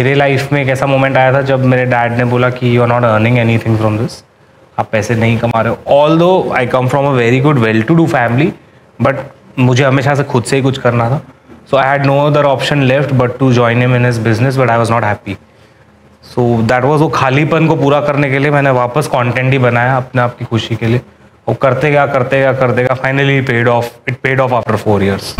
मेरे लाइफ में एक ऐसा मोमेंट आया था जब मेरे डैड ने बोला कि you are not earning anything from this आप पैसे नहीं कमा रहे हो। Although I come from a very good well to do family but मुझे हमेशा से खुद से ही कुछ करना था। So I had no other option left but to join him in his business but I was not happy so that was वो खालीपन को पूरा करने के लिए मैंने वापस कॉन्टेंट ही बनाया अपने आप की खुशी के लिए। वो करते गया करते गया करते गया finally paid off it paid off after four years